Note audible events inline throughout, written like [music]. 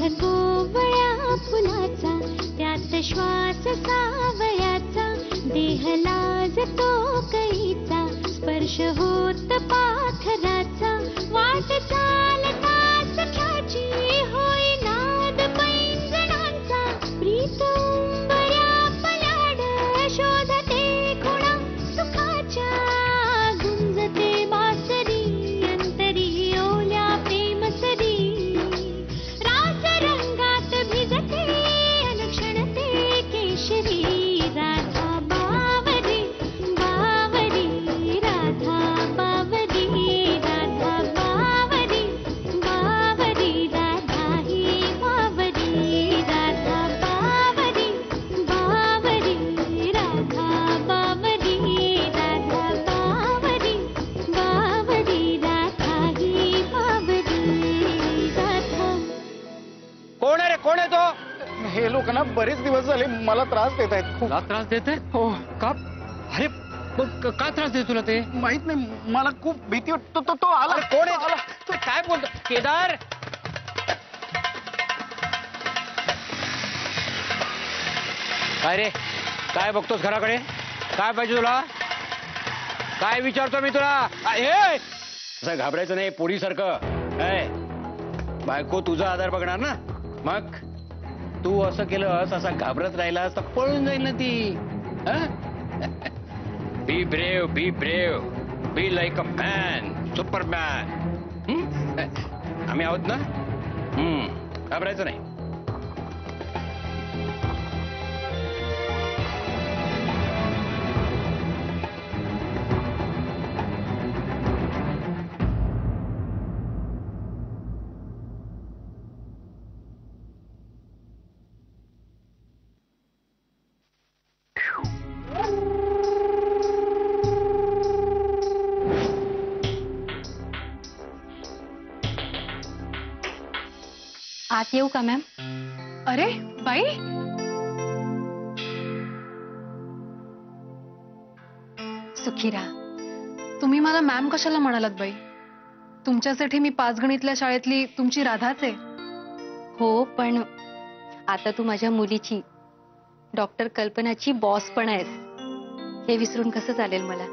गंध कोवळ्या फुलाचा त्यात श्वास सावळ्याचा देह लाजतो कळीचा स्पर्श होत पाखराचा वाट चालता खूप तुला त्रास देत हो? का अरे का त्रास देत तुला ते माहित नाही मला खूप भीती वाटत तो तो आला अरे कोण तो आहे आला. तू काय बोलतो केदार। काय रे? काय बघतोस घराकडे? काय पाहिजे तुला? काय विचारतो मी तुला? असं घाबरायचं नाही पोरीसारखं. काय बायको तुझा आधार बघणार ना? मग? तू असं केलंस असा घाबरत राहिलास तर पळून जाईल ना ती. Be brave be brave be like a man superman आम्ही आहोत ना? हम्म घाबरायचं नाही. येऊ का मॅम। अरे बाई सुखी राहा तुम्ही मला मॅम कशाला म्हणालात बाई? तुमच्यासाठी मी पाच गणितल्या शाळेतली तुमची राधाच आहे. हो पण आता तू माझ्या मुलीची डॉक्टर कल्पनाची बॉस पण आहेस. हे विसरून कसं चालेल मला?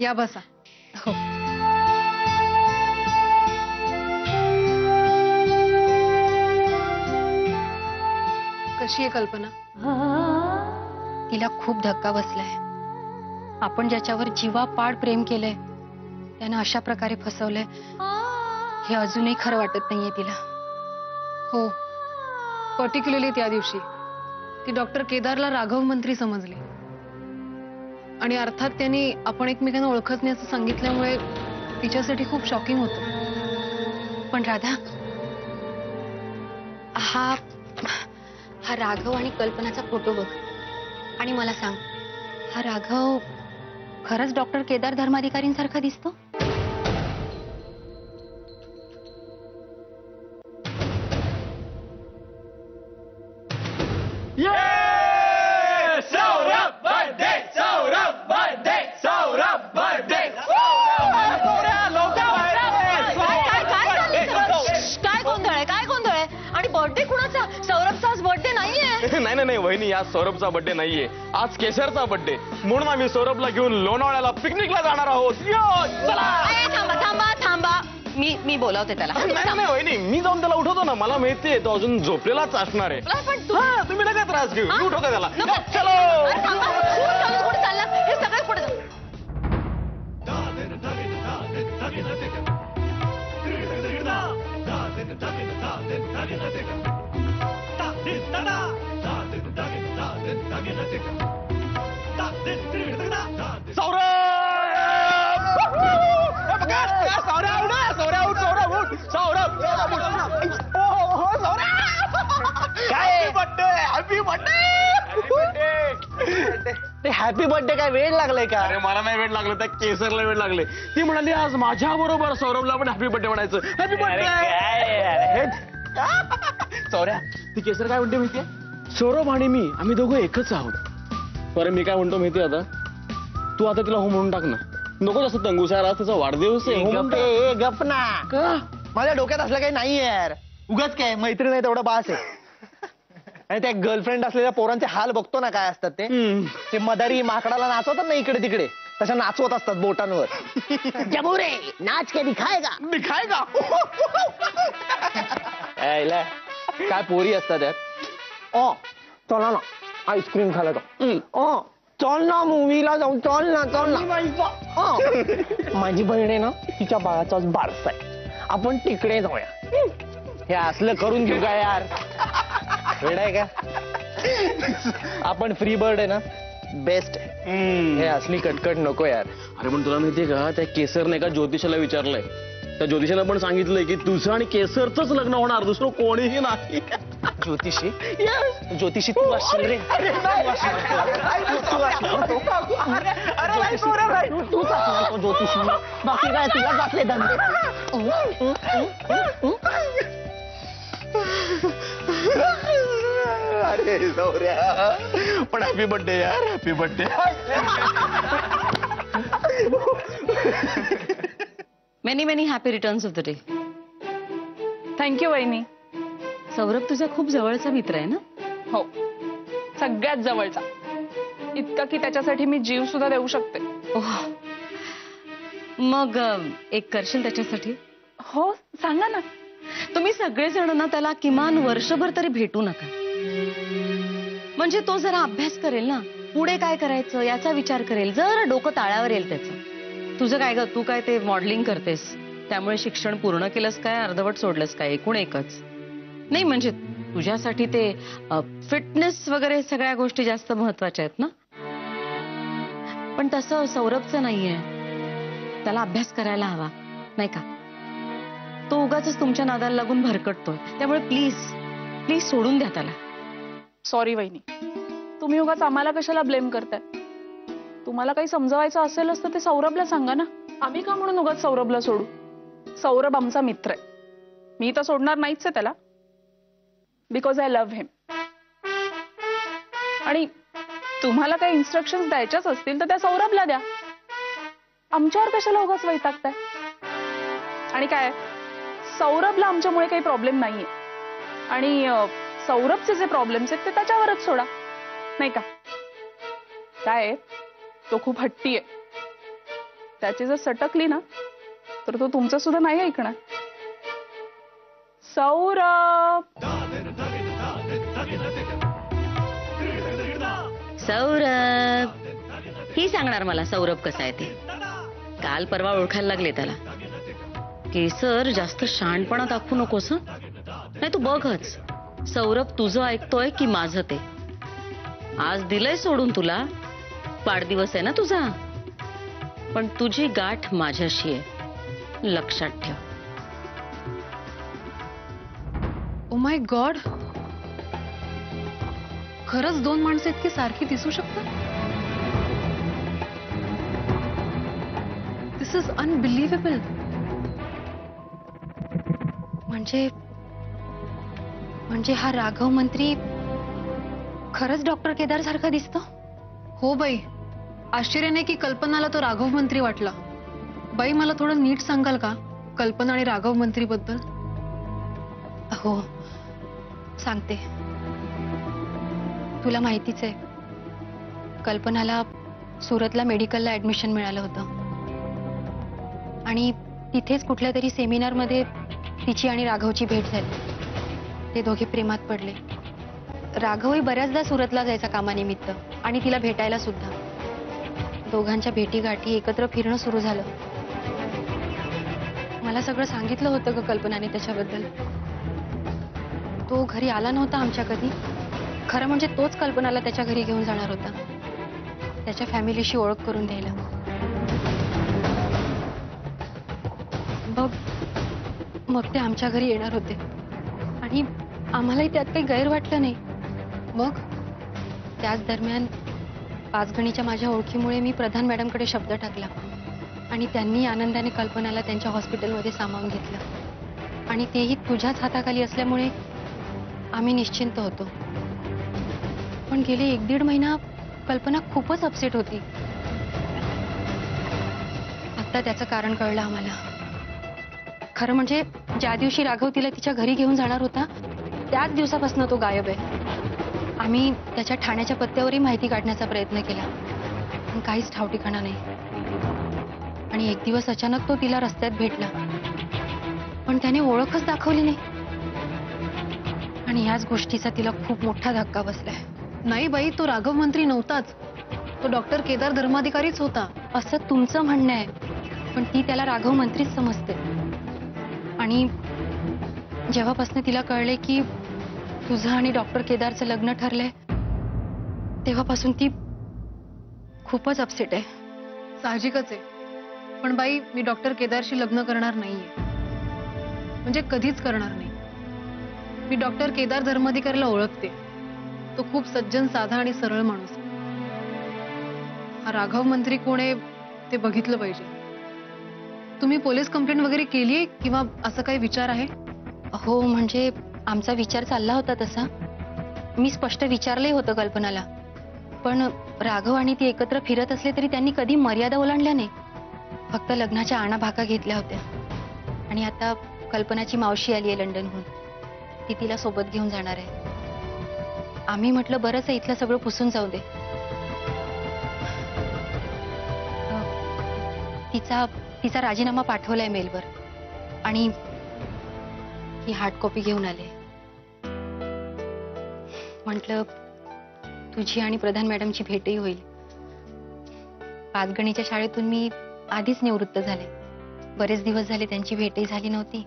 या बसा. हो. कशी आहे कल्पना. तिला खूप धक्का बसलाय. आपण ज्याच्यावर जीवापाड प्रेम केलंय, त्यानं अशा प्रकारे फसवलंय. हे अजूनही खरं वाटत नाहीये तिला. हो. पर्टिक्युलरली ती डॉक्टर केदारला राघव मंत्री समजली. अर्थात त्यांनी आपण एकमेकांना ओळखत नाही असं सांगितल्यामुळे शॉकिंग होतं. पण राधा, हा हा राघव आणि कल्पनाचा फोटो बघ. आणि मला सांग हा राघव खरंच डॉक्टर केदार धर्माधिकारींसारखा दिसतो? नाही नाही नाही आज सौरभचा बर्थडे नाहीये आज केशरचा बर्थडे म्हणून आम्ही सौरभला घेऊन लोणावळ्याला पिकनिकला जाणार आहोत यो, चला ए, थांबा थांबा थांबा मी मी बोलावते त्याला नाही नाही वहिनी मी जाऊन त्याला उठवतो ना मला माहितीये तो अजून झोपलेलाच असणार आहे अरे, पण तू हा, तुम्ही नका त्रास घेऊ मी उठवतो त्याला नको. यो, चलो अरे, थांबा. कुठं चाललं, कुठं चाललं? हे सगळं. हो, हो, हो, हॅपी बर्थडे काय वेळ लागलाय का। अरे मला नाही वेळ लागलं त्या केसरला वेळ लागले ती म्हणाली आज माझ्या बरोबर सौरभला पण हॅपी बर्थडे म्हणायचं. हॅपी बर्थडे सौर्या ती केसर काय म्हणते माहितीये सौरभ आणि मी आम्ही दोघं एकच आहोत. बरं मी काय म्हणतो आता? तू आता तिला हो म्हणून टाक ना. नको जास्त तंगुसार आज त्याचा वाढदिवस आहे हो म्हणून टाक. ए, गप ना. का? माझ्या डोक्यात असलं काही नाहीये यार. उगाच काय मैत्रीण आहे तेवढं बास आहे. आणि त्या गर्लफ्रेंड असलेल्या पोरांचे हाल बघतो ना काय असतात ते? ते मदारी माकडाला नाचवतात ना इकडे तिकडे. तशा नाचवत असतात बोटांवर. जबुरे नाच के दिखाएगा. दिखाएगा? यायला काय पोरी असतात ओ चला ना आईस्क्रीम खायला जाऊ ओ चल ना मूवीला जाऊ चल ना चल ना माझी बहीण आहे ना तिच्या बाळाचाच बारसा आहे आपण तिकडे जाऊया. हे असलं करून घेऊ का यार? वेळ आहे का? आपण फ्री बर्ड आहे ना? बेस्ट हे असली कटकट नको यार. अरे पण तुला माहितीये का त्या केसरने एका ज्योतिषाला विचारलंय. त्या ज्योतिषानं पण सांगितलंय की तुझं आणि लग्न होणार दुसरं कोणीही नाही. ज्योतिषी? ज्योतिषी तू असशील रे. तू असशील. तू. असणार तो ज्योतिषी. बाकी काय तुला जातले धंदे. अरे सौर्या पण हॅपी बर्थडे यार. Happy birthday many many happy returns of the day thank you वहिनी सौरभ तुझा खूप जवळचा मित्र आहे ना? हो. सगळ्यात जवळचा. इतका की त्याच्यासाठी मी जीव सुद्धा देऊ शकते. मग अं, एक करशील त्याच्यासाठी? हो सांगा ना. तुम्ही सगळेजण ना त्याला किमान वर्षभर तरी भेटू नका. म्हणजे तो जरा अभ्यास करेल ना? पुढे काय करायचं याचा विचार करेल. जर डोकं ताळावर येईल त्याचं. तुझं काय ग? तू काय ते मॉडेलिंग करतेस? त्यामुळे शिक्षण पूर्ण केलंस काय? अर्धवट सोडलंस काय? एकूण एकच. नाही, म्हणजे तुझ्यासाठी ते फिटनेस वगैरे सगळ्या गोष्टी जास्त महत्वाच्या आहेत ना? पण तसं सौरभचं नाहीये. त्याला अभ्यास करायला हवा, नाही का? तो उगाच तुमच्या नादाला लागून भरकटतोय. त्यामुळे प्लीज़ प्लीज़ सोडून द्या त्याला. सॉरी वहिनी. तुम्ही उगाच आम्हाला कशाला ब्लेम करताय? तुम्हाला काही समजवायचं असेलच तर ते सौरभला सांगा ना. आम्ही का म्हणून उगाच सौरभला सोडू? सौरभ आमचा मित्र आहे. मी तर सोडणार नाहीच आहे त्याला. बिकॉज़ आय लव्ह हिम आणि तुम्हाला काही इन्स्ट्रक्शन द्यायच्याच असतील तर त्या सौरभला द्या. आमच्यावर कशाला उगाच वैतागताय? आणि काय, सौरभला आमच्यामुळे काही प्रॉब्लेम नाहीये. आणि सौरभचे जे प्रॉब्लेम्स आहेत ते त्याच्यावरच सोडा. नाही का? काय तो खूप हट्टी आहे. त्याची जर सटकली ना, तर तो तुमचं सुद्धा नाही ऐकणार. सौरभ! सौरभ. ही सांगणार मला सौरभ कसा आहे ते. काल परवा ओळखायला लागले त्याला. केसर जास्त शहाणपणा दाखवू नकोस नाही तू बघच. सौरभ तुझं ऐकतोय की माझं ते. आज दिलंय सोडून तुला. वाढदिवस आहे ना तुझा. पण तुझी गाठ माझ्याशी आहे. लक्षात ठेव. ओ माय गॉड खरंच दोन माणसं इतकी सारखी दिसू शकतात? दिस इज़ अनबिलिव्हेबल म्हणजे म्हणजे हा राघव मंत्री खरंच डॉक्टर केदार सारखा दिसतो? हो बाई. आश्चर्य नाही की कल्पनाला तो राघव मंत्री वाटला. बाई, मला थोडं नीट सांगाल का? कल्पना आणि राघव मंत्री बद्दल? हो. सांगते. तुला माहितीच आहे, कल्पनाला, सुरतला मेडिकलला ऍडमिशन मिळालं होतं. आणि तिथेच कुठल्या तरी सेमिनारमध्ये तिची आणि राघवची भेट झाली. ते दोघे प्रेमात पडले. राघवही बऱ्याचदा सुरतला जायचा कामानिमित्त आणि तिला भेटायला सुद्धा. दोघांच्या भेटीगाठी एकत्र फिरणं सुरू झालं. मला सगळं सांगितलं होतं ग कल्पनाने तो घरी आला नव्हता आमच्या कधी खरं म्हणजे कल्पनाला त्याच्या घरी घेऊन जाणार होता. त्याच्या फॅमिलीशी ओळख करून ते घरी होते. आणि आम्हालाही त्यात नाही. मग त्याच दरम्यान पाचगणीच्या माझ्या मी प्रधान मॅडमकडे शब्द टाकला. आणि त्यांनी आनंदाने कल्पनाला त्यांच्या हॉस्पिटलमध्ये सामावून घेतलं. आणि निश्चिंत होतो. पण गेले एक दीड महिना कल्पना खूपच अपसेट होती. आता कारण कळलं आम्हाला. खरं म्हणजे, ज्या राघव तिला तिच्या घरी घेऊन होता, त्याच दिवसापासून तो गायब आहे. आम्ही त्याच्या ठाण्याच्या पत्त्यावरही माहिती काढण्याचा प्रयत्न केला. पण नाही. एक दिवस अचानक तो तिला रस्त्यात भेटला. पण त्याने ओळखच दाखवली नाही. आणि याच गोष्टीचा तिला खूप मोठा धक्का बसलाय. नाही बाई तो राघव मंत्री नव्हताच. तो डॉक्टर केदार धर्माधिकारीच होता, असं तुमचं म्हणणं आहे. राघव मंत्रीच समजते. आणि तिला कळले की तुझं आणि डॉक्टर केदारचं लग्न ठरलंय ती खूपच अपसेट आहे. साहजिकच बाई, मी डॉक्टर केदारशी लग्न करणार नाहीये. म्हणजे कधीच करणार नाही. मी डॉक्टर केदार धर्माधिकारीला ओळखते. तो खूप सज्जन, साधा आणि सरळ माणूस हा राघव मंत्री कोण आहे ते बघितलं पोलीस कंप्लेंट वगैरे केली आहे किंवा विचार आहे? हो, म्हणजे आमचा विचार चालला होता तसा. मी स्पष्ट विचारलंही होतं कल्पनाला. राघव आणि ती एकत्र फिरत असले तरी त्यांनी कधी मर्यादा ओलांडल्या नाही. फक्त लग्नाच्या आणाभाका घेतल्या होत्या. आणि आता कल्पनाची मावशी आली आहे लंडनहून. ती तिला सोबत घेऊन जाणार आहे. आम्ही म्हटलं बरंच आहे इथलं सगळं पुसून जाऊ दे. अं, तिचा तिचा राजीनामा पाठवलाय मेलवर. आणि ही हार्ड कॉपी घेऊन आले. म्हटलं तुझी आणि प्रधान मॅडमची भेटही होईल. पाचगणीच्या शाळेतून मी आधीच निवृत्त बरेच दिवस झाले त्यांची भेटही झाली नव्हती.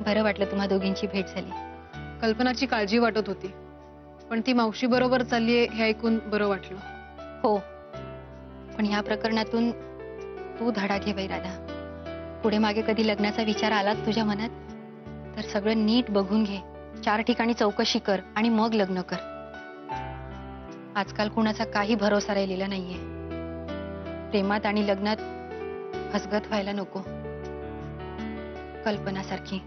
बरं वाटलं तुम्हा दोघींची भेट झाली. कल्पनाची वाटत होती. पण ती मावशी बरोबर चाललीये हे ऐकून बरं वाटलं. हो. पण ह्या प्रकरणातून तू धडा घे बाई राधा. पुढे मागे कधी लग्नाचा विचार आलाच तुझ्या मनात? तर सगळं नीट बघून घे. चार ठिकाणी चौकशी कर आणि मग लग्न कर. आजकाल कुणाचा काही भरोसा राहिलेला नाहीये. प्रेमात आणि लग्नात हसगत व्हायला नको. कल्पनासारखी.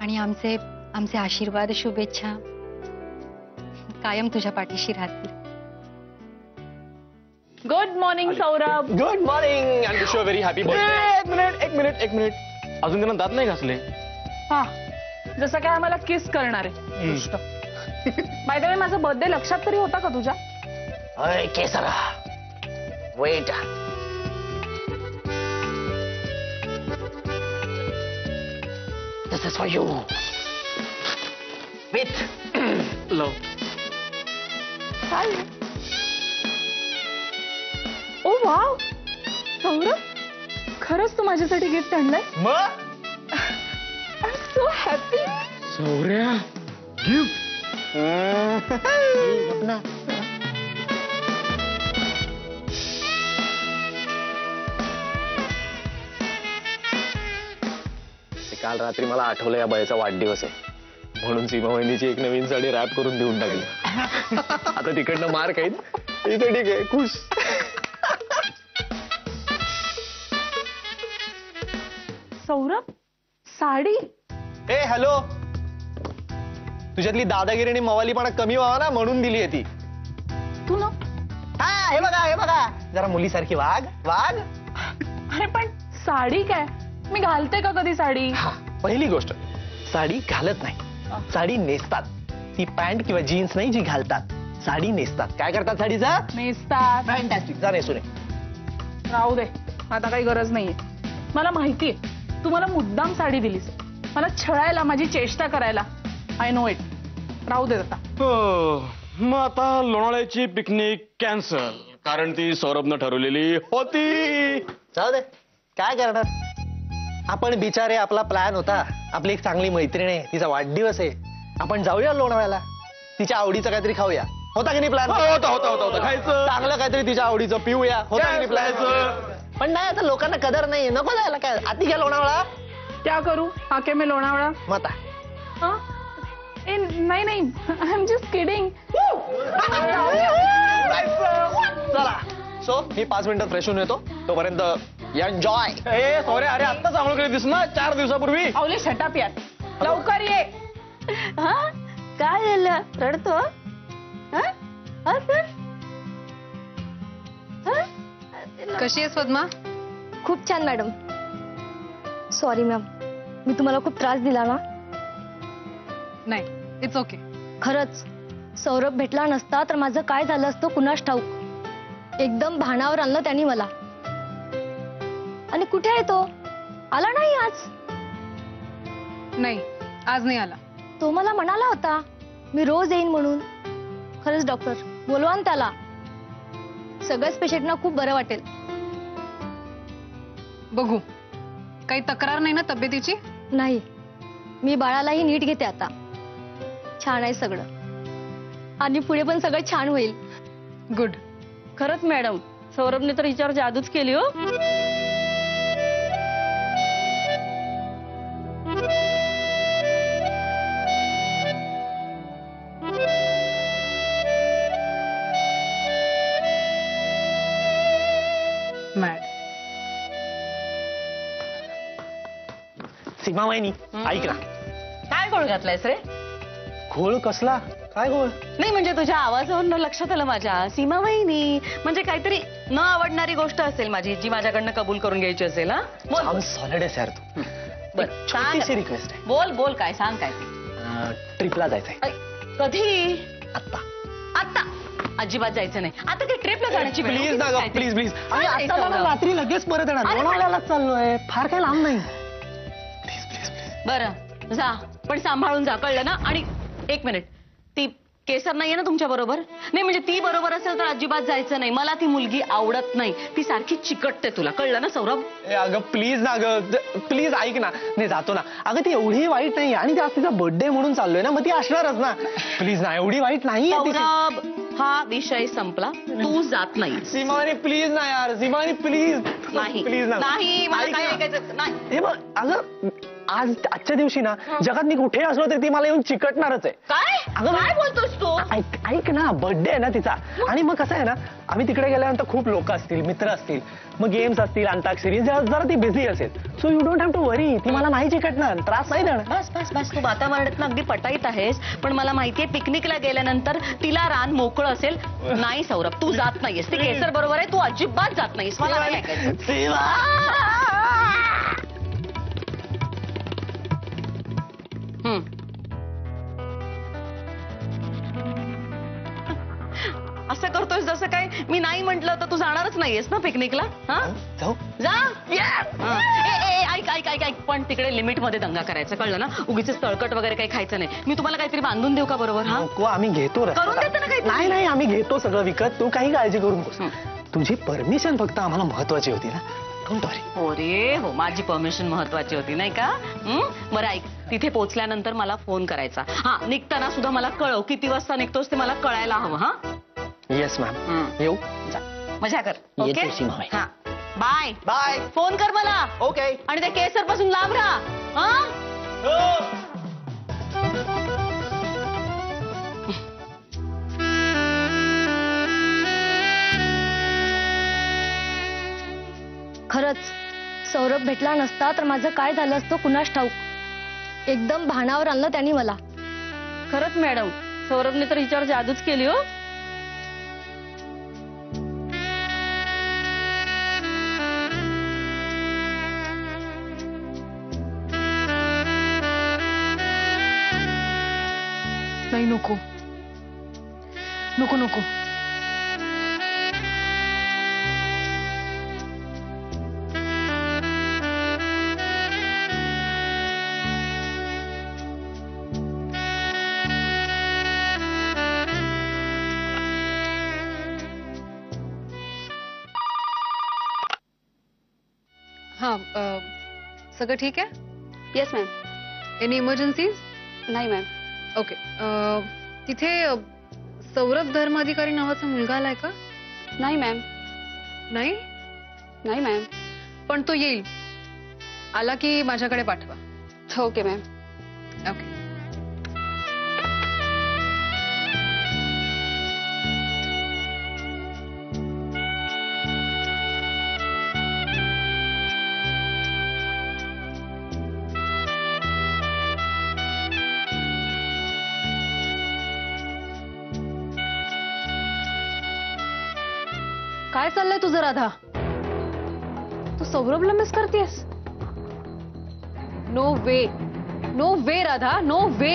आणि आमचे आमचे आशीर्वाद, शुभेच्छा कायम तुझ्या पाठीशी राहतील. Good morning Saurabh good morning and wish you very happy birthday एक मिनिट एक मिनिट एक मिनिट अजून त्यांना दात नाही घासले? हा. जसं काय आम्हाला किस करणार आहे. बाय द वे माझा बर्थडे लक्षात तरी होता का तुझ्या? अय केसरा. Wait This is for you. With love काय ओ वाव सौरभ खरंच तू माझ्यासाठी गिफ्ट आणलंय। मग? आय सो हॅपी सौर्या ते काल रात्री मला आठवलं या बाईचा वाढदिवस आहे. म्हणून सीमा वहिनीची एक नवीन साडी रॅप करून देऊन टाकली. [laughs] आता तिकडनं मार खाईन. इथे ठीक आहे खुश. सौरभ साडी? ए हॅलो. तुझ्यातली दादागिरी आणि मवालीपणा कमी व्हावा ना म्हणून दिली आहे ती. तू ना हा हे बघा हे बघा. जरा मुलीसारखी वाघ वाघ. अरे पण साडी काय? मी घालते का कधी साडी? हा पहिली गोष्ट साडी घालत नाही. साडी नेसतात. ती पॅन्ट किंवा जीन्स नाही जी घालतात. साडी नेसतात. काय करतात साडीचा? नेसतात. फॅन्टॅस्टिक जा नेसून ये. राहू दे. आता काही गरज नाहीये. मला माहितीये तू मला मुद्दाम साडी दिलीस. मला छळायला माझी चेष्टा करायला. आय नो इट राहू दे आता. मग आता लोणावळ्याची पिकनिक कॅन्सल कारण ती सौरभनं ठरवलेली होती. जाऊ दे. काय करणार? आपण बिचारे आपला प्लॅन होता. आपली एक चांगली मैत्रीण आहे. तिचा वाढदिवस आहे. आपण जाऊया लोणावळ्याला. तिच्या आवडीचं काहीतरी खाऊया. होता की नाही प्लॅन होता होता होता होता. खायचं. चांगलं काहीतरी तिच्या आवडीचं पिऊया. होता की नाही प्लॅन पण नाही आता लोकांना कदर नाही नको जायला काय? आधी घ्या लोणावळा. क्या करू. आके मी लोणावळा. मता हा? ए नाही नाही. आय एम जस्ट किडिंग चला. सो मी पाच मिनिटात फ्रेश होऊन येतो. तोपर्यंत एन्जॉय ए सौर्या अरे चांगलं केलं दिस ना चार दिवसापूर्वी. आवले शटाप यार. लवकर ये. काय झालं? रडतो? कशी आहेस पद्मा? खूप छान मॅडम. सॉरी मॅम मी तुम्हाला खूप त्रास दिला ना? नाही इट्स ओके खरंच सौरभ भेटला नसता तर माझं काय झालं असतं कुणास ठाऊक? एकदम भानावर आणलं त्यांनी मला. आणि कुठे आहे तो? आला नाही आज? नाही आज नाही आला. तो मला म्हणाला होता मी रोज येईन म्हणून. खरंच डॉक्टर बोलवा ना त्याला. सगळ्याच पेशंटना खूप बरं वाटेल. बघू. काही तक्रार नाही ना तब्येतीची? नाही. मी बाळालाही नीट घेते आता. छान आहे सगळं. आणि पुढे पण सगळं छान होईल. गुड. खरंच मॅडम सौरभने तर हिच्यावर जादूच केली हो. सीमा वहिनी ऐक ना काय गोळ घातलायस रे घोळ कसला काय घोळ नाही म्हणजे तुझ्या आवाजावरून लक्षात आलं माझ्या सीमा वहिनी म्हणजे काहीतरी न आवडणारी गोष्ट असेल माझी जी माझ्याकडनं कबूल करून घ्यायची असेल हा बोल सॉलिड आहे यार तू बर छोटीशी रिक्वेस्ट आहे बोल बोल काय सांग काय ट्रिपला जायचंय कधी आत्ता आता अजिबात जायचं नाही आता ते ट्रिपला जाण्याची प्लीज़? प्लीज़ प्लीज़ रात्री लगेच परत येणार लोणावळ्यालाच चाललोय फार काय लांब नाही बरं जा. पण सांभाळून जा कळलं ना? आणि एक मिनिट. ती केसर नाहीये ना तुमच्या बरोबर? नाही म्हणजे ती बरोबर असेल तर अजिबात जायचं नाही. मला ती मुलगी आवडत नाही. ती सारखी चिकटते तुला. कळलं ना सौरभ? ए, अगं प्लीज़ ना अगं. प्लीज़ ऐक ना. नाही जातो ना. अगं ती एवढी वाईट नाही आणि ती आज तिचा बर्थडे म्हणून चाललोय ना मग ती असणारच ना. प्लीज़ ना एवढी वाईट नाही सौरभ हा विषय संपला. तू जात नाही. सीमानी प्लीज़ ना यार. सीमानी प्लीज़ नाही. प्लीज़ नाही मला काय ऐकायचं? नाही. हे बघ अगं आज आजच्या दिवशी ना जगात मी कुठे असलो तरी ती मला येऊन चिकटणारच आहे. काय? अगं, काय बोलतोस तू? ऐक ऐक ना बर्थडे आहे ना तिचा. आणि मग कसं आहे ना आम्ही तिकडे गेल्यानंतर खूप लोक असतील मित्र असतील मग गेम्स असतील अंताक्षरी जरा ती बिझी असेल. So you don't have to worry ती मला नाही चिकटणार त्रास नाही देणार. बस बस बस तू वातावरणात अगदी पटाईत आहेस पण मला माहितीये पिकनिकला गेल्यानंतर तिला रान मोकळं असेल. नाही सौरभ तू जात नाहीयेस. ती केसर बरोबर आहे तू अजिबात जात नाहीस मला नाही ऐकायचं. असं करतोय जसं काय मी नाही म्हंटल तर तू जाणारच नाहीयेस ना पिकनिकला? हा? जाऊ. जा. ऐक ऐक ऐक ऐक. पण तिकडे लिमिट मध्ये दंगा करायचा. कळलं ना? उगीच तळकट वगैरे काही खायचं नाही. मी तुम्हाला काहीतरी बांधून देऊ का बरोबर हा? नको आम्ही घेतो रस्त्यात. करून देतो ना काहीतरी. नाही नाही आम्ही घेतो सगळं विकत. तू काही काळजी करू नकोस. तुझी परमिशन फक्त आम्हाला महत्वाची होती ना. डोंट वरी हो माझी परमिशन महत्वाची होती नाही का? हं? बरं ऐक. तिथे पोहोचल्यानंतर मला फ़ोन करायचा. हा निघताना सुद्धा मला कळव. किती वाजता निघतोस ते मला कळायला हवं हा? येस मॅम हं. येऊ जा. मज़ा कर. ओके. हा. बाय बाय फ़ोन कर मला. ओके आणि त्या केसर पासून लांब राहा. हा? खरंच सौरभ भेटला नसता तर माझं काय झालं असतं कुणास ठाऊक? एकदम भानावर आणलं त्यांनी मला. खरंच मॅडम सौरभने तर हिच्यावर जादूच केली हो. नको नको हा सगळं ठीक आहे येस मॅम एनी इमर्जन्सीज नाही मॅम ओके तिथे सौरभ धर्माधिकारी नावाचा मुलगा आलाय का? नाही मॅम नाही? नाही मॅम पण तो येईल. आला की माझ्याकडे पाठवा. ओके मॅम ओके काय चाललंय तुझं राधा? तू सौरभला मिस करतेस no way no way Radha. No way